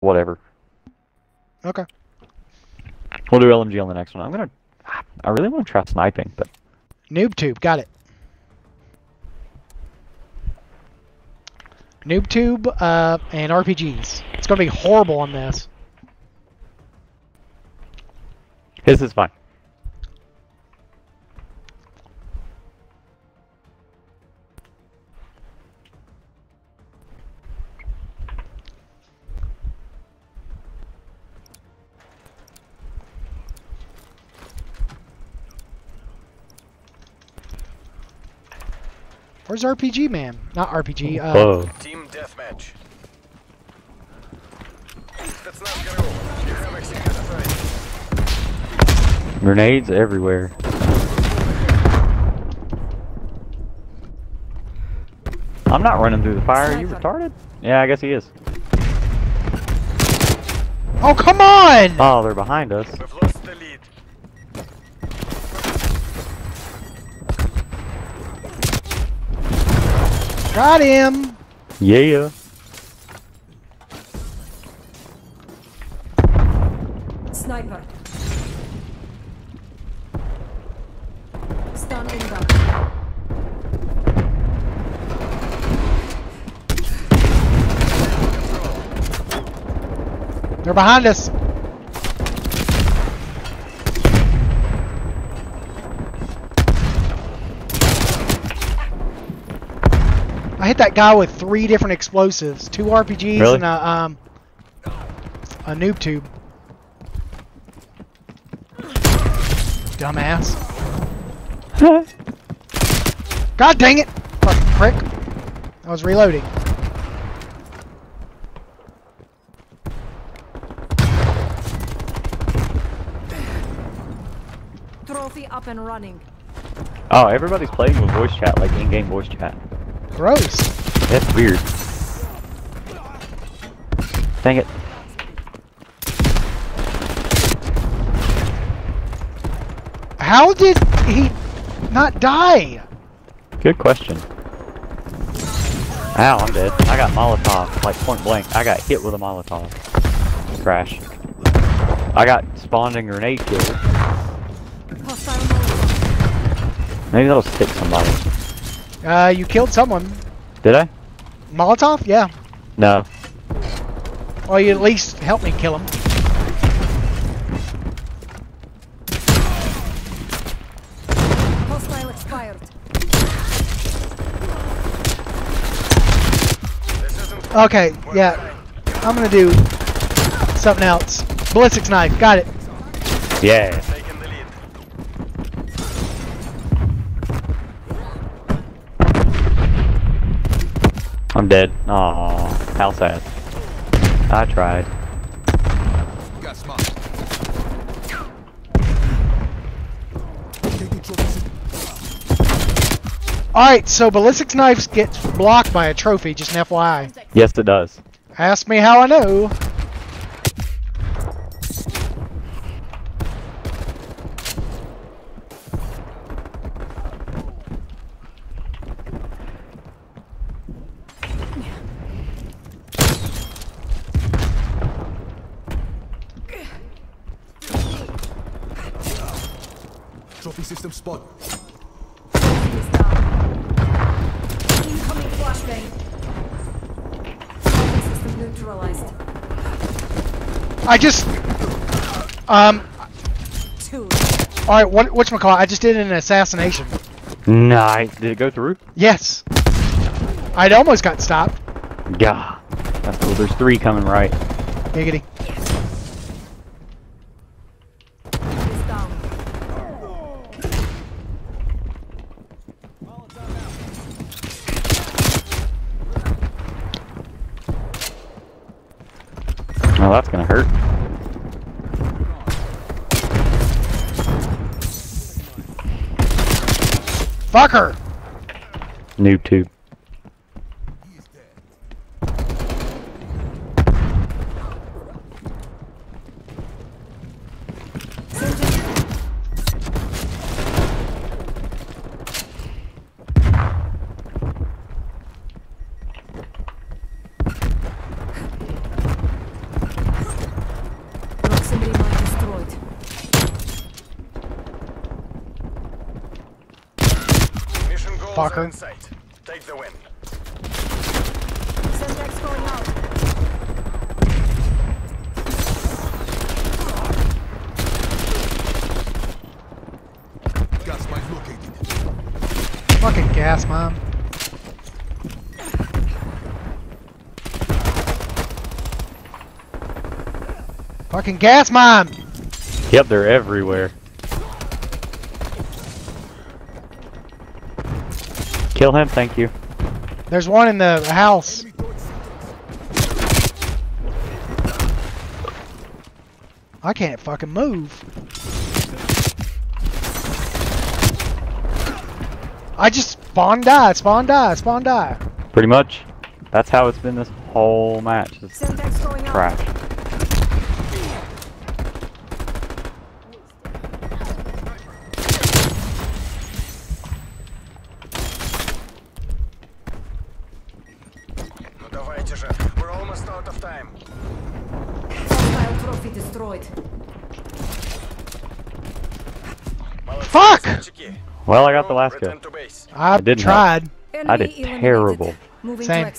whatever. Okay. We'll do LMG on the next one. I'm gonna. I really want to try sniping, but Noob tube, got it. Noob tube uh, and RPGs. It's gonna be horrible on this. his is fine. Where's RPG man? Not RPG. Uh, Team deathmatch. Grenades everywhere. I'm not running through the fire. Are you retarded? Yeah, I guess he is. Oh, come on! Oh, they're behind us. Got him. Yeah. Sniper. Stun inbound. They're behind us. I hit that guy with three different explosives, two RPGs Really? and a um a noob tube. Dumbass. God dang it! Fucking prick. I was reloading. Trophy up and running. Oh, everybody's playing with voice chat, like in-game voice chat. Gross. That's weird. Dang it. How did he not die? Good question. Ow, I'm dead. I got Molotov, like point blank. I got hit with a Molotov. Crash. I got spawned and grenade killed. Maybe that'll stick somebody. Uh, you killed someone. Did I? Molotov? Yeah. No. Well, you at least helped me kill him. Hostile expired. Okay, yeah. I'm gonna do something else. Ballistics knife, got it. Yeah. I'm dead. Aw, how sad. I tried. Alright, so ballistics knives gets blocked by a trophy, just an FYI. Yes, it does. Ask me how I know. Trophy system spot. Trophy is down. Incoming flashbang. Trophy system neutralized. I just um Two. alright, what whatchamacallit, I just did an assassination. Nice. Did it go through? Yes. I'd almost got stopped. Yeah. That's cool. There's three coming right. Giggity. Is down. Oh, that's gonna hurt. Fucker! Noob tube. Fucker. in sight. Take the win. Semtex going out. Gas mine located. Fucking gas, mom. Fucking gas, mom. Yep, they're everywhere. Kill him, thank you. There's one in the house. I can't fucking move. I just spawn die, spawn die, spawn die. Pretty much. That's how it's been this whole match. It's Semtex destroyed. Fuck! Well, I got the last kill. I, I did tried. Not. I did terrible. Same.